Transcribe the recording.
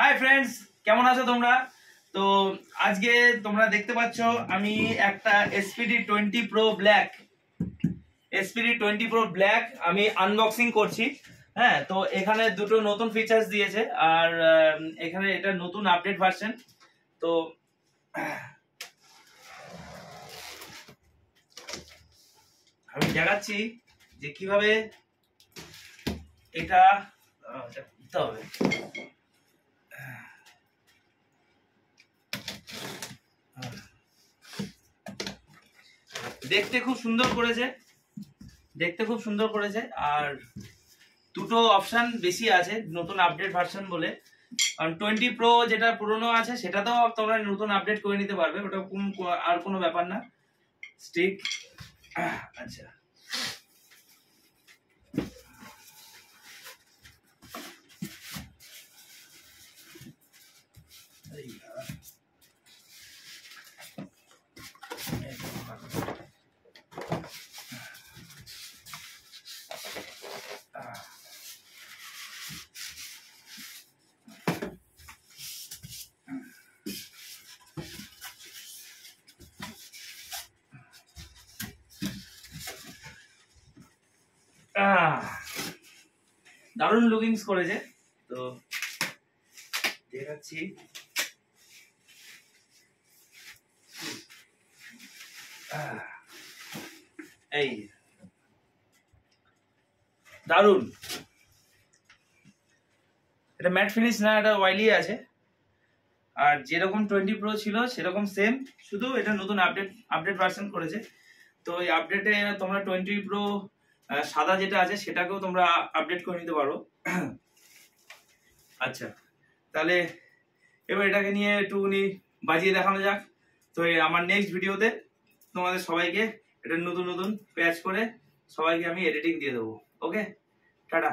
Hi friends কেমন আছো তোমরা? তো আজকে তোমরা দেখতে পাচ্ছ, আমি একটা SPD twenty pro black SPD twenty pro black আমি আনবক্সিং করছি। হ্যাঁ তো এখানে দুটো নতুন ফিচার্স দিয়েছে। আর এখানে এটা নতুন আপডেট ভার্সন তো, আমি দেখাচ্ছি যে কীভাবে এটা করতে হবে। দেখতে খুব সুন্দর করেছে। দেখতে খুব সুন্দর করেছে। আর দুটো অপশান বেশি আছে, নতুন আপডেট ভার্সন বলে। কারণ টোয়েন্টি প্রো যেটা পুরনো আছে, সেটাতেও তোমরা নতুন আপডেট করে নিতে পারবে। ওটা আর কোনো ব্যাপার না। স্টিক আচ্ছা। দারুণ লুকিংস করেছে। তো, দেখাচ্ছি। এই, দারুণ। এটা ম্যাট ফিনিশ না, এটা ওয়াইলি আছে। আর যেরকম টোয়েন্টি প্রো ছিল, সেরকম সেম শুধু এটা নতুন আপডেট আপডেট ভার্সন করেছে। তো এই আপডেটে তোমরা টোয়েন্টি প্রো সাদা যেটা আছে সেটাকেও তোমরা আপডেট করে নিতে পারো। আচ্ছা তাহলে এবার এটাকে নিয়ে একটুখানি বাজিয়ে দেখানো যাক। তো আমার নেক্সট ভিডিওতে তোমাদের সবাইকে এটা নতুন নতুন প্যাচ করে সবাইকে আমি এডিটিং দিয়ে দেবো। Okay tata.